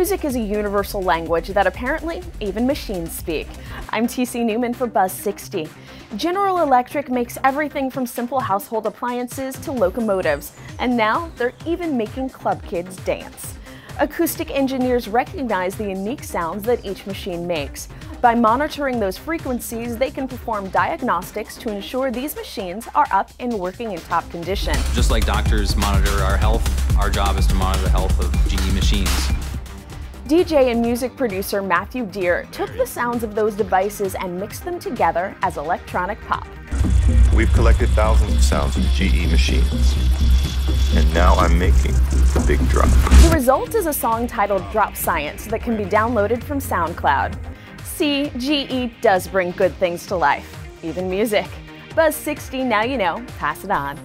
Music is a universal language that apparently even machines speak. I'm TC Newman for Buzz 60. General Electric makes everything from simple household appliances to locomotives, and now they're even making club kids dance. Acoustic engineers recognize the unique sounds that each machine makes. By monitoring those frequencies, they can perform diagnostics to ensure these machines are up and working in top condition. Just like doctors monitor our health, our job is to monitor the health of GE machines. DJ and music producer Matthew Dear took the sounds of those devices and mixed them together as electronic pop. We've collected thousands of sounds of GE machines, and now I'm making the big drop. The result is a song titled Drop Science that can be downloaded from SoundCloud. See, GE does bring good things to life, even music. Buzz 60, now you know, pass it on.